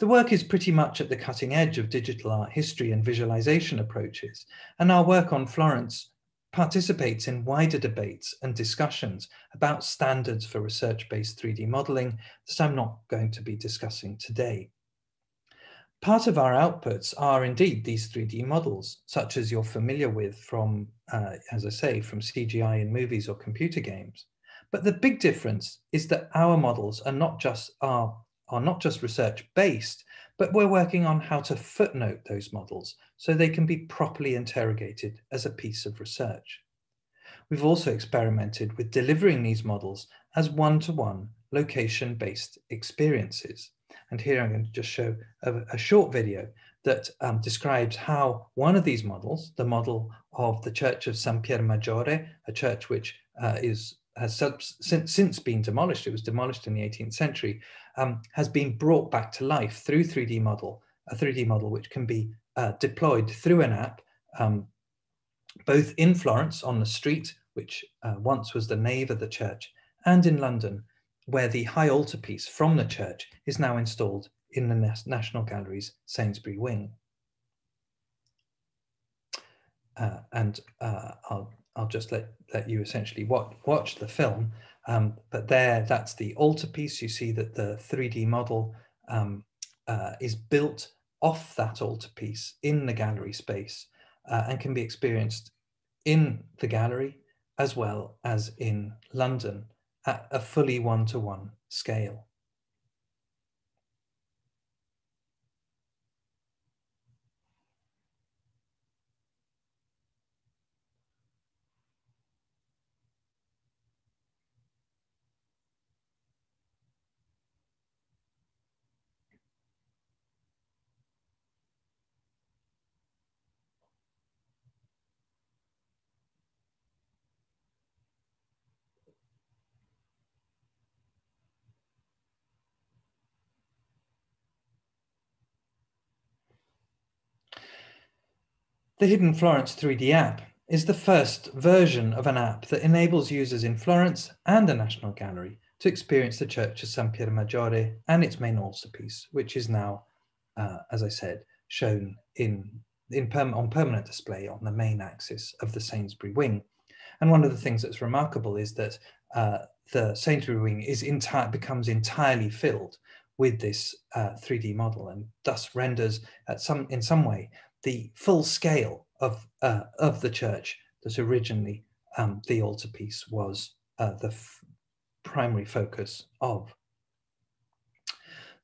The work is pretty much at the cutting edge of digital art history and visualization approaches, and our work on Florence participates in wider debates and discussions about standards for research-based 3D modeling that I'm not going to be discussing today. Part of our outputs are indeed these 3D models, such as you're familiar with from, uh, as I say, from CGI in movies or computer games. But the big difference is that our models are not just are are not just research based, but we're working on how to footnote those models so they can be properly interrogated as a piece of research. We've also experimented with delivering these models as one-to-one location-based experiences. And here I'm going to just show a, a short video that um, describes how one of these models, the model of the Church of San Pier Maggiore, a church which uh, is has since, since been demolished, it was demolished in the 18th century, um, has been brought back to life through 3D model, a 3D model which can be uh, deployed through an app, um, both in Florence on the street, which uh, once was the nave of the church, and in London, where the high altarpiece from the church is now installed in the National Gallery's Sainsbury wing. Uh, and uh, I'll I'll just let, let you essentially watch, watch the film. Um, but there, that's the altarpiece. You see that the 3D model um, uh, is built off that altarpiece in the gallery space uh, and can be experienced in the gallery as well as in London at a fully one-to-one -one scale. The Hidden Florence 3D app is the first version of an app that enables users in Florence and the National Gallery to experience the Church of San Pier Maggiore and its main altarpiece, which is now, uh, as I said, shown in, in perm on permanent display on the main axis of the Sainsbury wing. And one of the things that's remarkable is that uh, the Sainsbury wing is entire becomes entirely filled with this uh, 3D model and thus renders at some in some way the full scale of, uh, of the church that originally um, the altarpiece was uh, the primary focus of.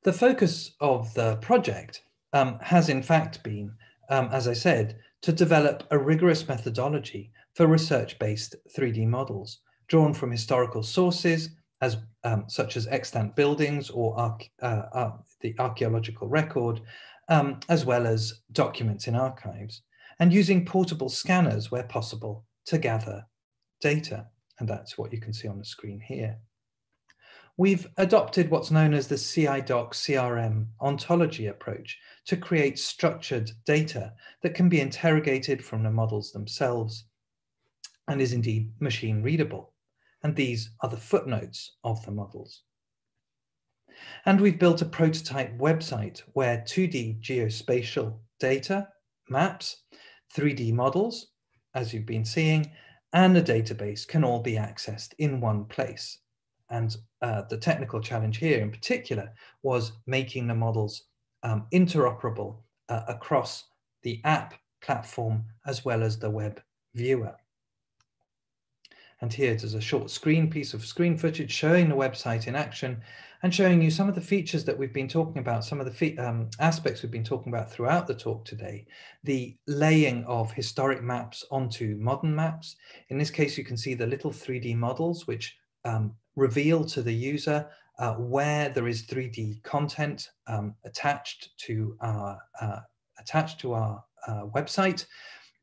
The focus of the project um, has in fact been, um, as I said, to develop a rigorous methodology for research-based 3D models drawn from historical sources as um, such as extant buildings or arch, uh, uh, the archaeological record, um, as well as documents in archives, and using portable scanners where possible to gather data. And that's what you can see on the screen here. We've adopted what's known as the CIDOC CRM ontology approach to create structured data that can be interrogated from the models themselves and is indeed machine readable. And these are the footnotes of the models. And we've built a prototype website where 2D geospatial data, maps, 3D models, as you've been seeing, and a database can all be accessed in one place. And uh, the technical challenge here in particular was making the models um, interoperable uh, across the app platform as well as the web viewer. And here it is a short screen piece of screen footage showing the website in action and showing you some of the features that we've been talking about, some of the um, aspects we've been talking about throughout the talk today. The laying of historic maps onto modern maps. In this case, you can see the little 3D models, which um, reveal to the user uh, where there is 3D content um, attached to our, uh, attached to our uh, website.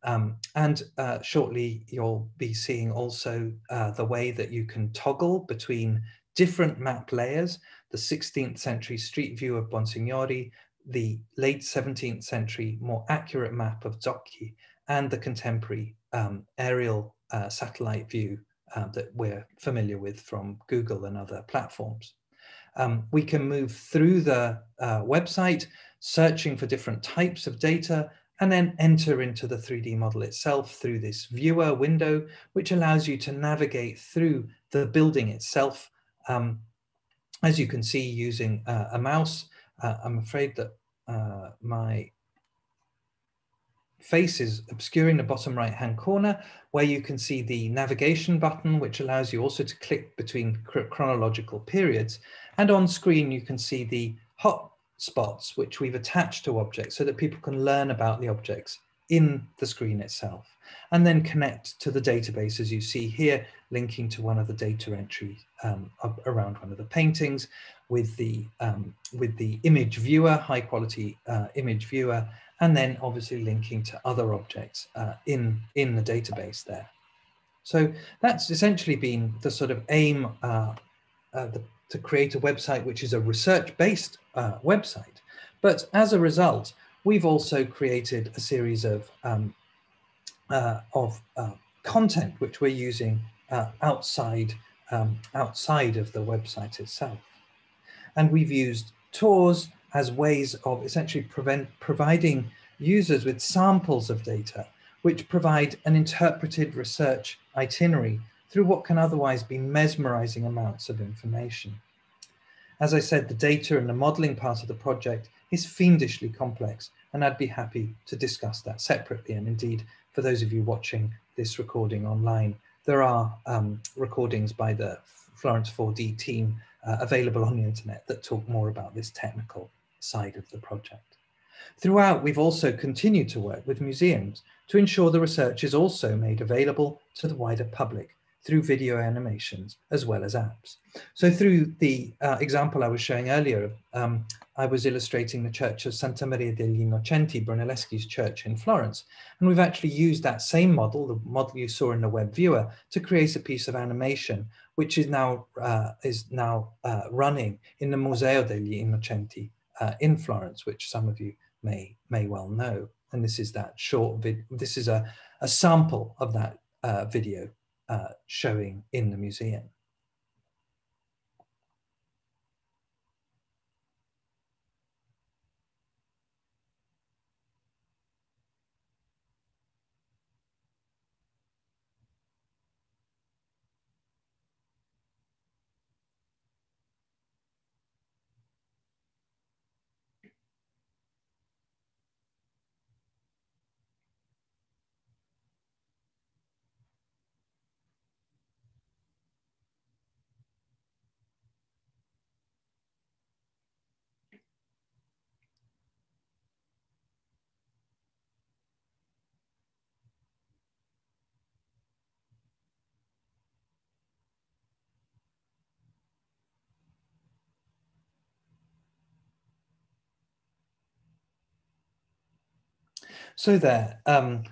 Um, and uh, shortly, you'll be seeing also uh, the way that you can toggle between different map layers, the 16th century street view of Bonsignori, the late 17th century more accurate map of Zocchi, and the contemporary um, aerial uh, satellite view uh, that we're familiar with from Google and other platforms. Um, we can move through the uh, website, searching for different types of data, and then enter into the 3D model itself through this viewer window, which allows you to navigate through the building itself. Um, as you can see using uh, a mouse, uh, I'm afraid that uh, my face is obscuring the bottom right hand corner where you can see the navigation button which allows you also to click between chronological periods. And on screen you can see the hot spots which we've attached to objects so that people can learn about the objects in the screen itself. And then connect to the database as you see here linking to one of the data entries um, around one of the paintings with the um, with the image viewer high quality uh, image viewer and then obviously linking to other objects uh, in, in the database there. So that's essentially been the sort of aim uh, uh, the, to create a website which is a research-based uh, website. But as a result, we've also created a series of, um, uh, of uh, content which we're using outside, um, outside of the website itself. And we've used tours as ways of essentially prevent, providing users with samples of data, which provide an interpreted research itinerary through what can otherwise be mesmerizing amounts of information. As I said, the data and the modeling part of the project is fiendishly complex, and I'd be happy to discuss that separately. And indeed, for those of you watching this recording online, there are um, recordings by the Florence 4D team uh, available on the internet that talk more about this technical side of the project. Throughout, we've also continued to work with museums to ensure the research is also made available to the wider public through video animations as well as apps. So through the uh, example I was showing earlier, um, I was illustrating the church of Santa Maria degli Innocenti, Brunelleschi's church in Florence. And we've actually used that same model, the model you saw in the web viewer, to create a piece of animation, which is now, uh, is now uh, running in the Museo degli Innocenti uh, in Florence, which some of you may, may well know. And this is that short vid. This is a, a sample of that uh, video uh, showing in the museum. So there, um,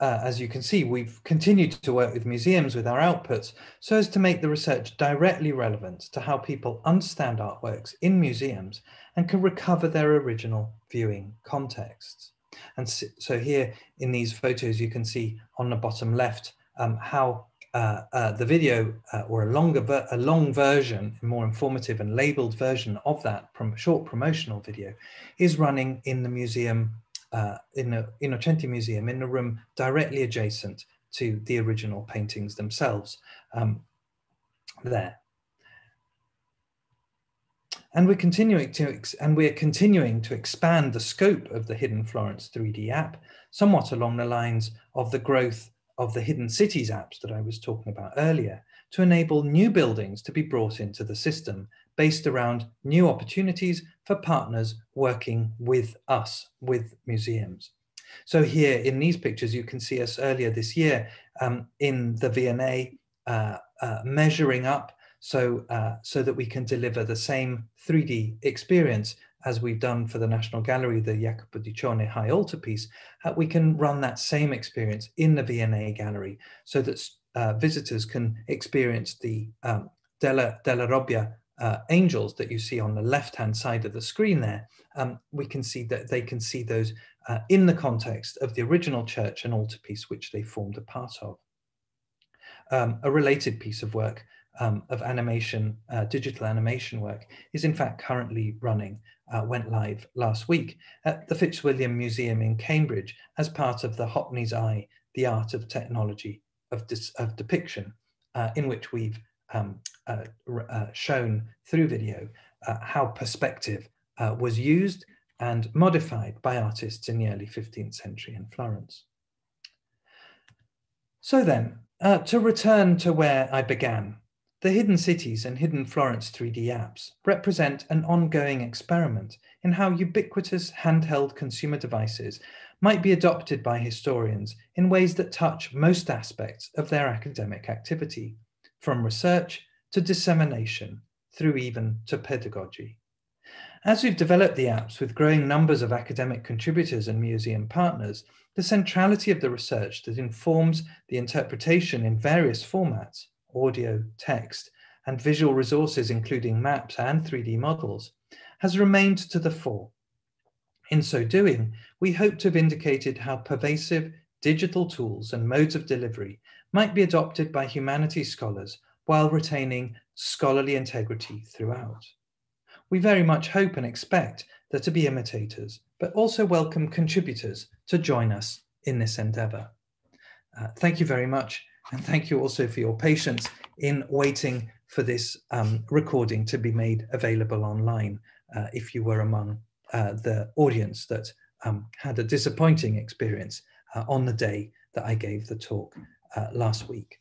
uh, as you can see, we've continued to work with museums with our outputs so as to make the research directly relevant to how people understand artworks in museums and can recover their original viewing contexts. And so here in these photos, you can see on the bottom left um, how uh, uh, the video uh, or a longer, a long version, a more informative and labeled version of that prom short promotional video is running in the museum uh, in the Innocenti Museum in a room directly adjacent to the original paintings themselves um, there. And we're continuing to and we're continuing to expand the scope of the Hidden Florence 3D app, somewhat along the lines of the growth of the Hidden Cities apps that I was talking about earlier, to enable new buildings to be brought into the system based around new opportunities for partners working with us, with museums. So here in these pictures, you can see us earlier this year um, in the V&A uh, uh, measuring up so, uh, so that we can deliver the same 3D experience as we've done for the National Gallery, the Jacopo di Cione High Altarpiece, uh, we can run that same experience in the V&A Gallery so that uh, visitors can experience the um, Della, Della Robbia uh, angels that you see on the left-hand side of the screen there, um, we can see that they can see those uh, in the context of the original church and altarpiece which they formed a part of. Um, a related piece of work um, of animation, uh, digital animation work, is in fact currently running, uh, went live last week at the Fitzwilliam Museum in Cambridge as part of the Hockney's Eye, the art of technology of, of depiction, uh, in which we've um, uh, uh, shown through video uh, how perspective uh, was used and modified by artists in the early 15th century in Florence. So then, uh, to return to where I began, the Hidden Cities and Hidden Florence 3D apps represent an ongoing experiment in how ubiquitous handheld consumer devices might be adopted by historians in ways that touch most aspects of their academic activity from research to dissemination through even to pedagogy. As we've developed the apps with growing numbers of academic contributors and museum partners, the centrality of the research that informs the interpretation in various formats, audio, text, and visual resources including maps and 3D models, has remained to the fore. In so doing, we hope to have indicated how pervasive digital tools and modes of delivery might be adopted by humanities scholars while retaining scholarly integrity throughout. We very much hope and expect there to be imitators, but also welcome contributors to join us in this endeavour. Uh, thank you very much, and thank you also for your patience in waiting for this um, recording to be made available online uh, if you were among uh, the audience that um, had a disappointing experience uh, on the day that I gave the talk uh, last week.